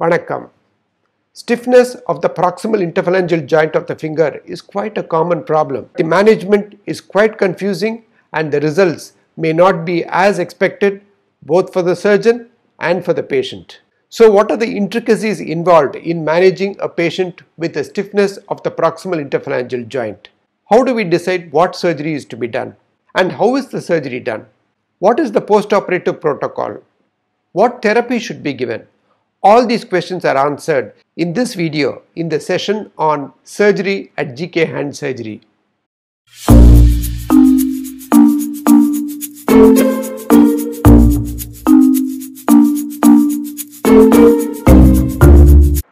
Vanakkam. Stiffness of the proximal interphalangeal joint of the finger is quite a common problem. The management is quite confusing and the results may not be as expected both for the surgeon and for the patient. So what are the intricacies involved in managing a patient with a stiffness of the proximal interphalangeal joint? How do we decide what surgery is to be done? And how is the surgery done? What is the post-operative protocol? What therapy should be given? All these questions are answered in this video in the session on surgery at GK Hand Surgery.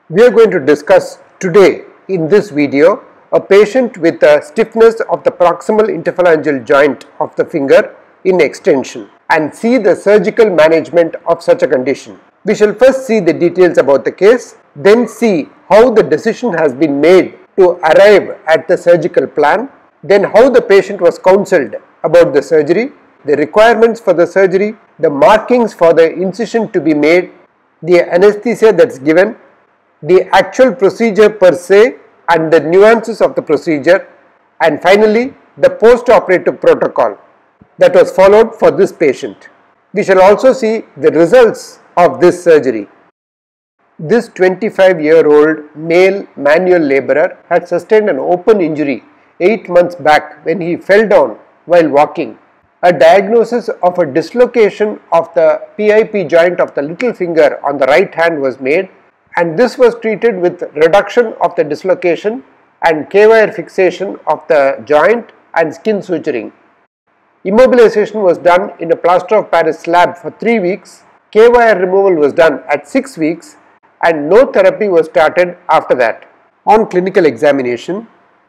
We are going to discuss today in this video a patient with a stiffness of the proximal interphalangeal joint of the finger in extension and see the surgical management of such a condition. We shall first see the details about the case, then see how the decision has been made to arrive at the surgical plan, then how the patient was counseled about the surgery, the requirements for the surgery, the markings for the incision to be made, the anesthesia that's given, the actual procedure per se and the nuances of the procedure and finally the post-operative protocol that was followed for this patient. We shall also see the results of this surgery. This 25 year old male manual laborer had sustained an open injury 8 months back when he fell down while walking. A diagnosis of a dislocation of the PIP joint of the little finger on the right hand was made and this was treated with reduction of the dislocation and K-wire fixation of the joint and skin suturing. Immobilization was done in a plaster of Paris slab for 3 weeks, K-wire removal was done at 6 weeks and no therapy was started after that. On clinical examination,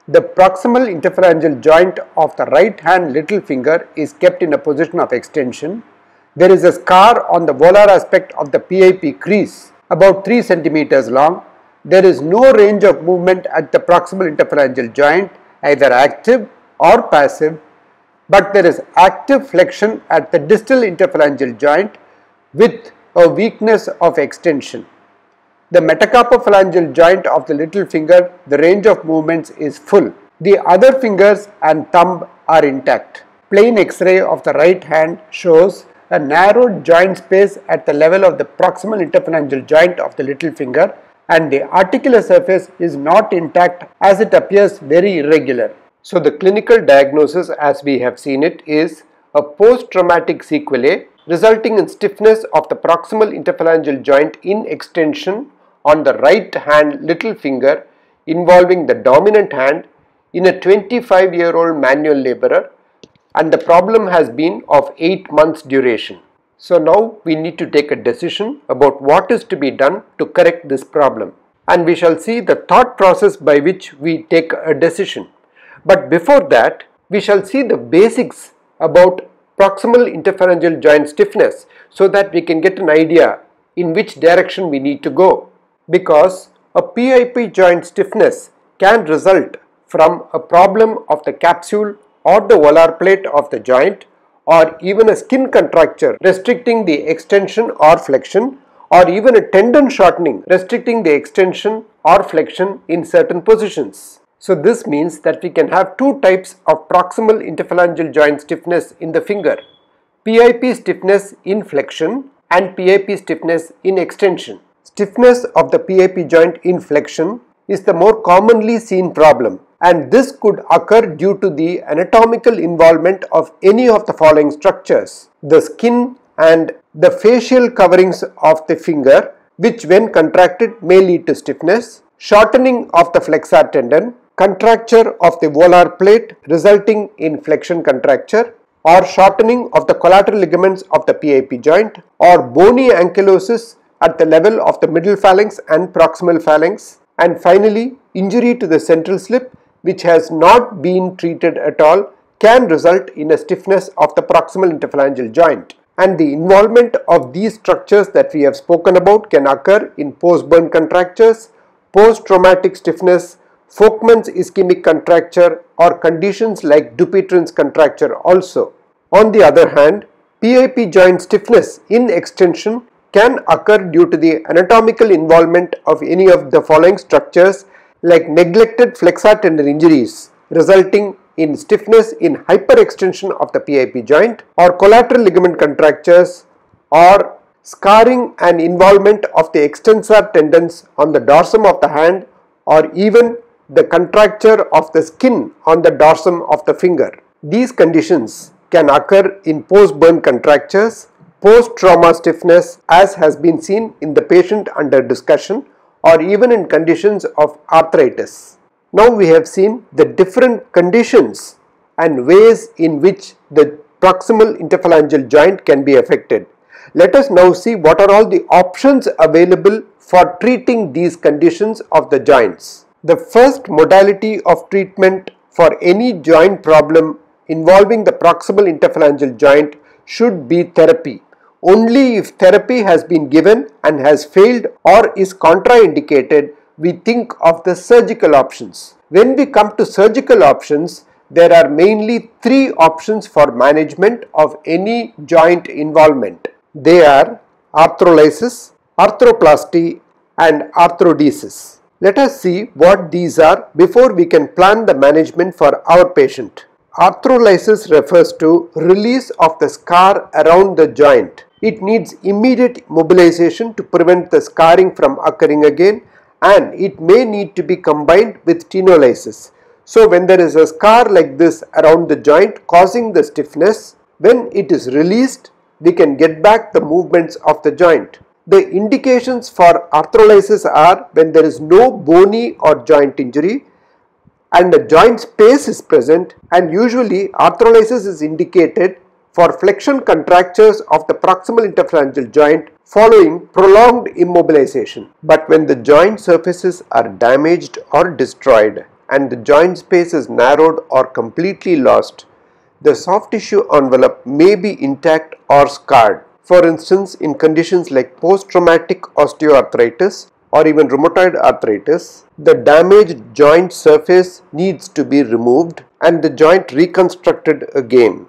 the proximal interphalangeal joint of the right hand little finger is kept in a position of extension. There is a scar on the volar aspect of the PIP crease about 3 centimeters long. There is no range of movement at the proximal interphalangeal joint either active or passive but there is active flexion at the distal interphalangeal joint with a weakness of extension. The metacarpophalangeal joint of the little finger, the range of movements is full. The other fingers and thumb are intact. Plain X-ray of the right hand shows a narrowed joint space at the level of the proximal interphalangeal joint of the little finger and the articular surface is not intact as it appears very irregular. So the clinical diagnosis as we have seen it is a post-traumatic sequelae resulting in stiffness of the proximal interphalangeal joint in extension on the right hand little finger involving the dominant hand in a 25 year old manual laborer and the problem has been of 8 months duration. So now we need to take a decision about what is to be done to correct this problem and we shall see the thought process by which we take a decision. But before that, we shall see the basics about proximal interphalangeal joint stiffness so that we can get an idea in which direction we need to go. Because a PIP joint stiffness can result from a problem of the capsule or the volar plate of the joint or even a skin contracture restricting the extension or flexion or even a tendon shortening restricting the extension or flexion in certain positions. So this means that we can have two types of proximal interphalangeal joint stiffness in the finger. PIP stiffness in flexion and PIP stiffness in extension. Stiffness of the PIP joint in flexion is the more commonly seen problem and this could occur due to the anatomical involvement of any of the following structures. The skin and the fascial coverings of the finger which when contracted may lead to stiffness, shortening of the flexor tendon, contracture of the volar plate resulting in flexion contracture or shortening of the collateral ligaments of the PIP joint or bony ankylosis at the level of the middle phalanx and proximal phalanx and finally injury to the central slip which has not been treated at all can result in a stiffness of the proximal interphalangeal joint. And the involvement of these structures that we have spoken about can occur in post-burn contractures, post-traumatic stiffness, Volkmann's ischemic contracture or conditions like Dupuytren's contracture also. On the other hand, PIP joint stiffness in extension can occur due to the anatomical involvement of any of the following structures like neglected flexor tendon injuries resulting in stiffness in hyperextension of the PIP joint or collateral ligament contractures or scarring and involvement of the extensor tendons on the dorsum of the hand or even the contracture of the skin on the dorsum of the finger. These conditions can occur in post-burn contractures, post-trauma stiffness as has been seen in the patient under discussion or even in conditions of arthritis. Now we have seen the different conditions and ways in which the proximal interphalangeal joint can be affected. Let us now see what are all the options available for treating these conditions of the joints. The first modality of treatment for any joint problem involving the proximal interphalangeal joint should be therapy. Only if therapy has been given and has failed or is contraindicated, we think of the surgical options. When we come to surgical options, there are mainly three options for management of any joint involvement. They are arthrolysis, arthroplasty and arthrodesis. Let us see what these are before we can plan the management for our patient. Arthrolysis refers to release of the scar around the joint. It needs immediate mobilization to prevent the scarring from occurring again and it may need to be combined with tenolysis. So when there is a scar like this around the joint causing the stiffness, when it is released, we can get back the movements of the joint. The indications for arthrolysis are when there is no bony or joint injury, and the joint space is present and usually arthrolysis is indicated for flexion contractures of the proximal interphalangeal joint following prolonged immobilization. But when the joint surfaces are damaged or destroyed and the joint space is narrowed or completely lost, the soft tissue envelope may be intact or scarred. For instance, in conditions like post-traumatic osteoarthritis or even rheumatoid arthritis, the damaged joint surface needs to be removed and the joint reconstructed again.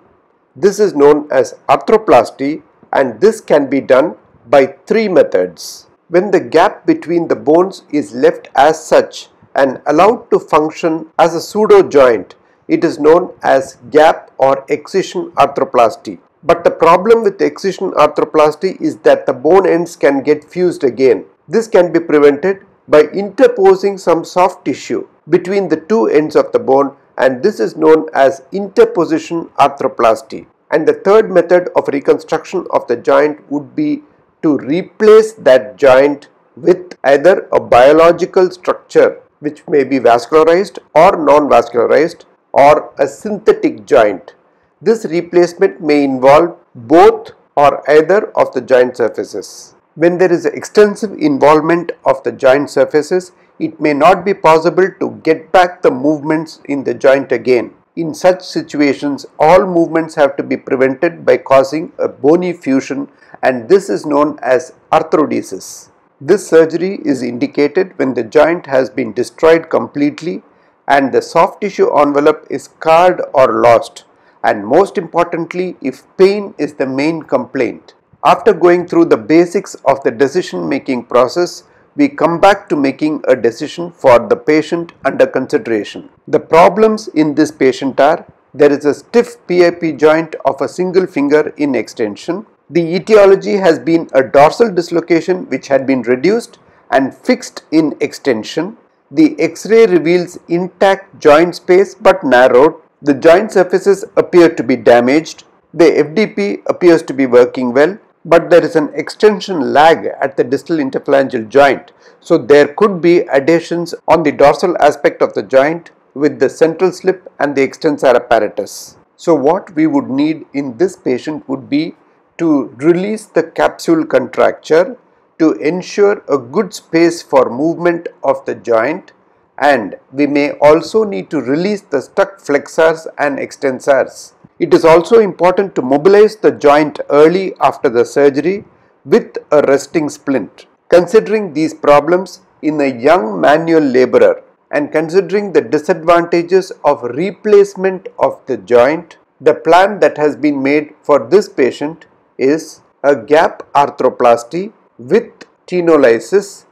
This is known as arthroplasty and this can be done by three methods. When the gap between the bones is left as such and allowed to function as a pseudo joint, it is known as gap or excision arthroplasty. But the problem with excision arthroplasty is that the bone ends can get fused again. This can be prevented by interposing some soft tissue between the two ends of the bone and this is known as interposition arthroplasty. And the third method of reconstruction of the joint would be to replace that joint with either a biological structure which may be vascularized or non-vascularized or a synthetic joint. This replacement may involve both or either of the joint surfaces. When there is extensive involvement of the joint surfaces, it may not be possible to get back the movements in the joint again. In such situations, all movements have to be prevented by causing a bony fusion and this is known as arthrodesis. This surgery is indicated when the joint has been destroyed completely and the soft tissue envelope is scarred or lost and most importantly if pain is the main complaint. After going through the basics of the decision making process, we come back to making a decision for the patient under consideration. The problems in this patient are there is a stiff PIP joint of a single finger in extension. The etiology has been a dorsal dislocation which had been reduced and fixed in extension. The X-ray reveals intact joint space but narrowed. The joint surfaces appear to be damaged. The FDP appears to be working well but there is an extension lag at the distal interphalangeal joint. So there could be adhesions on the dorsal aspect of the joint with the central slip and the extensor apparatus. So what we would need in this patient would be to release the capsule contracture to ensure a good space for movement of the joint and we may also need to release the stuck flexors and extensors. It is also important to mobilize the joint early after the surgery with a resting splint. Considering these problems in a young manual laborer and considering the disadvantages of replacement of the joint, the plan that has been made for this patient is a gap arthroplasty with tenolysis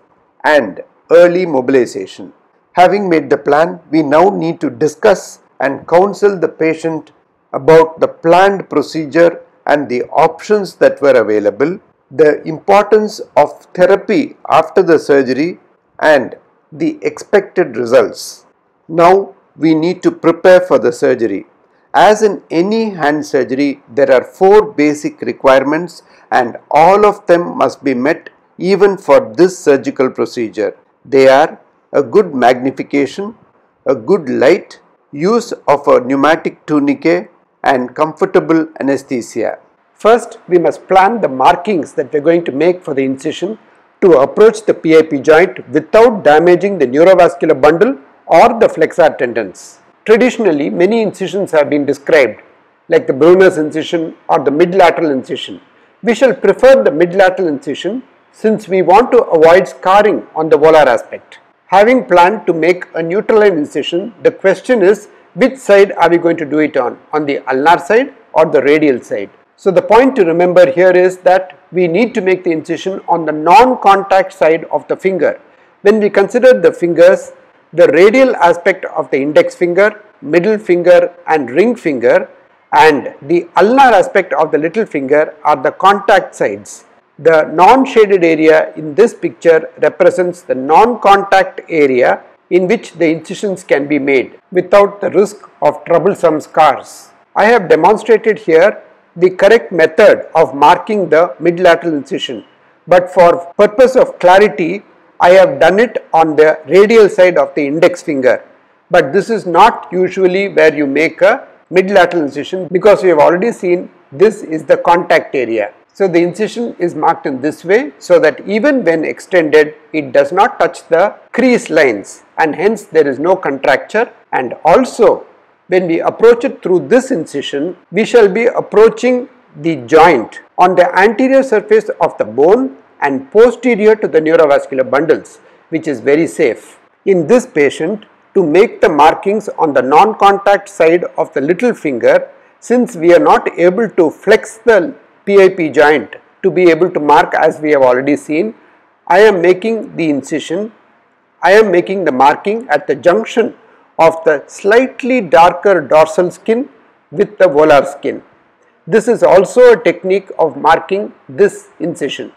and early mobilization. Having made the plan, we now need to discuss and counsel the patient about the planned procedure and the options that were available, the importance of therapy after the surgery and the expected results. Now we need to prepare for the surgery. As in any hand surgery, there are four basic requirements and all of them must be met even for this surgical procedure. They are a good magnification, a good light, use of a pneumatic tourniquet and comfortable anesthesia. First, we must plan the markings that we are going to make for the incision to approach the PIP joint without damaging the neurovascular bundle or the flexor tendons. Traditionally, many incisions have been described like the Brunner's incision or the mid-lateral incision. We shall prefer the mid-lateral incision since we want to avoid scarring on the volar aspect. Having planned to make a neutral line incision, the question is which side are we going to do it on, on the ulnar side or the radial side. So the point to remember here is that we need to make the incision on the non-contact side of the finger. When we consider the fingers, the radial aspect of the index finger, middle finger and ring finger and the ulnar aspect of the little finger are the contact sides. The non-shaded area in this picture represents the non-contact area in which the incisions can be made without the risk of troublesome scars. I have demonstrated here the correct method of marking the mid-lateral incision but for purpose of clarity I have done it on the radial side of the index finger but this is not usually where you make a mid-lateral incision because we have already seen this is the contact area. So the incision is marked in this way so that even when extended it does not touch the crease lines and hence there is no contracture and also when we approach it through this incision we shall be approaching the joint on the anterior surface of the bone and posterior to the neurovascular bundles which is very safe. In this patient to make the markings on the non-contact side of the little finger since we are not able to flex the PIP joint to be able to mark as we have already seen. I am making the incision, I am making the marking at the junction of the slightly darker dorsal skin with the volar skin. This is also a technique of marking this incision.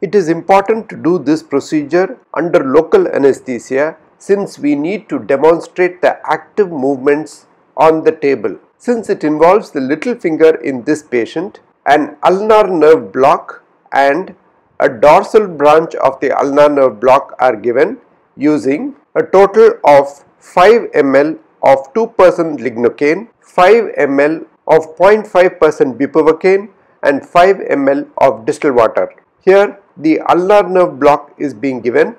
It is important to do this procedure under local anesthesia since we need to demonstrate the active movements on the table. Since it involves the little finger in this patient, an ulnar nerve block and a dorsal branch of the ulnar nerve block are given using a total of 5 ml of 2% lignocaine, 5 ml of 0.5% bupivacaine and 5 ml of distilled water. Here the ulnar nerve block is being given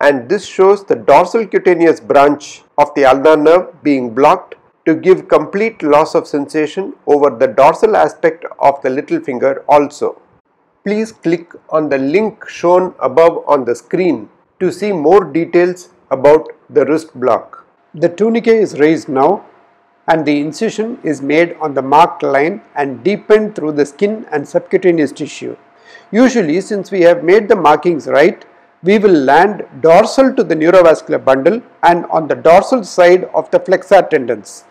and this shows the dorsal cutaneous branch of the ulnar nerve being blocked to give complete loss of sensation over the dorsal aspect of the little finger also. Please click on the link shown above on the screen to see more details about the wrist block. The tourniquet is raised now and the incision is made on the marked line and deepened through the skin and subcutaneous tissue. Usually since we have made the markings right, we will land dorsal to the neurovascular bundle and on the dorsal side of the flexor tendons.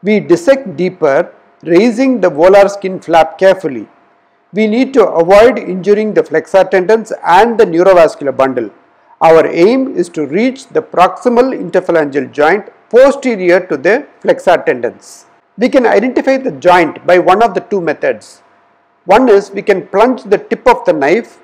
We dissect deeper, raising the volar skin flap carefully. We need to avoid injuring the flexor tendons and the neurovascular bundle. Our aim is to reach the proximal interphalangeal joint posterior to the flexor tendons. We can identify the joint by one of the two methods. One is we can plunge the tip of the knife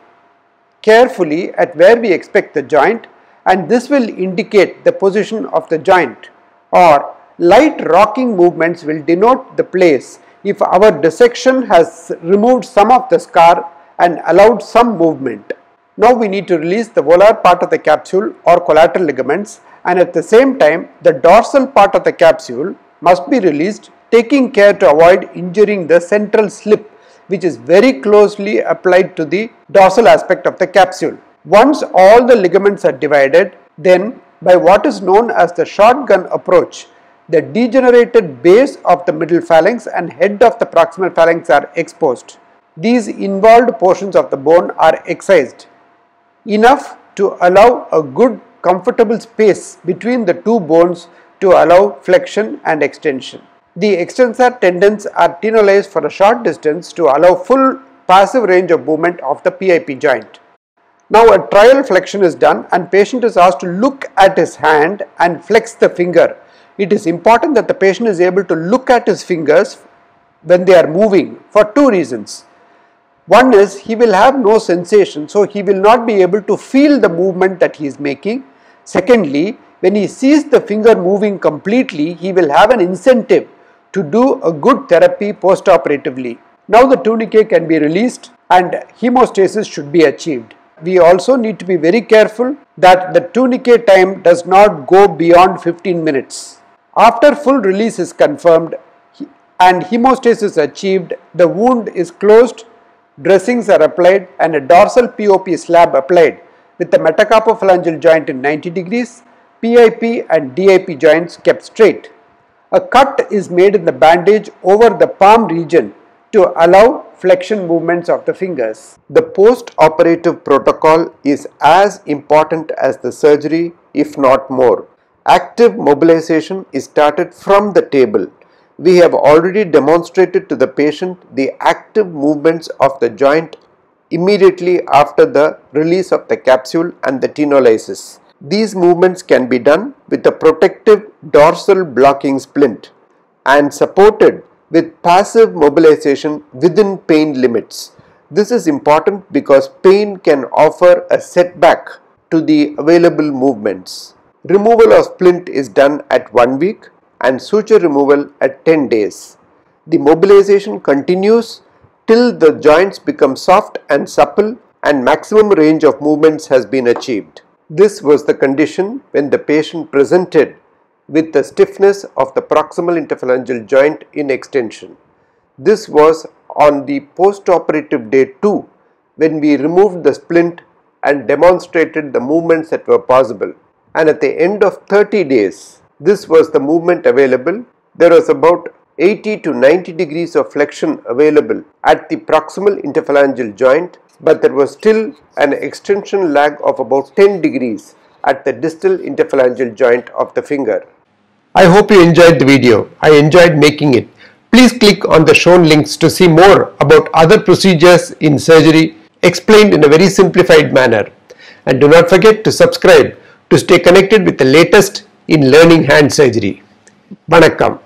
carefully at where we expect the joint and this will indicate the position of the joint or light rocking movements will denote the place if our dissection has removed some of the scar and allowed some movement. Now we need to release the volar part of the capsule or collateral ligaments and at the same time the dorsal part of the capsule must be released taking care to avoid injuring the central slip which is very closely applied to the dorsal aspect of the capsule. Once all the ligaments are divided then by what is known as the shotgun approach the degenerated base of the middle phalanx and head of the proximal phalanx are exposed. These involved portions of the bone are excised enough to allow a good comfortable space between the two bones to allow flexion and extension. The extensor tendons are tenolysed for a short distance to allow full passive range of movement of the PIP joint. Now a trial flexion is done and patient is asked to look at his hand and flex the finger. It is important that the patient is able to look at his fingers when they are moving for two reasons. One is he will have no sensation so he will not be able to feel the movement that he is making. Secondly, when he sees the finger moving completely he will have an incentive to do a good therapy post-operatively. Now the tourniquet can be released and hemostasis should be achieved. We also need to be very careful that the tourniquet time does not go beyond 15 minutes. After full release is confirmed and hemostasis achieved, the wound is closed, dressings are applied and a dorsal POP slab applied with the metacarpophalangeal joint in 90 degrees, PIP and DIP joints kept straight. A cut is made in the bandage over the palm region to allow flexion movements of the fingers. The post-operative protocol is as important as the surgery if not more. Active mobilization is started from the table. We have already demonstrated to the patient the active movements of the joint immediately after the release of the capsule and the tenolysis. These movements can be done with a protective dorsal blocking splint and supported with passive mobilization within pain limits. This is important because pain can offer a setback to the available movements. Removal of splint is done at 1 week and suture removal at 10 days. The mobilization continues till the joints become soft and supple and maximum range of movements has been achieved. This was the condition when the patient presented with the stiffness of the proximal interphalangeal joint in extension. This was on the post-operative day 2 when we removed the splint and demonstrated the movements that were possible. And at the end of 30 days, this was the movement available. There was about 80 to 90 degrees of flexion available at the proximal interphalangeal joint, but there was still an extension lag of about 10 degrees at the distal interphalangeal joint of the finger. I hope you enjoyed the video. I enjoyed making it. Please click on the shown links to see more about other procedures in surgery explained in a very simplified manner. And do not forget to subscribe to stay connected with the latest in learning hand surgery. Vanakkam.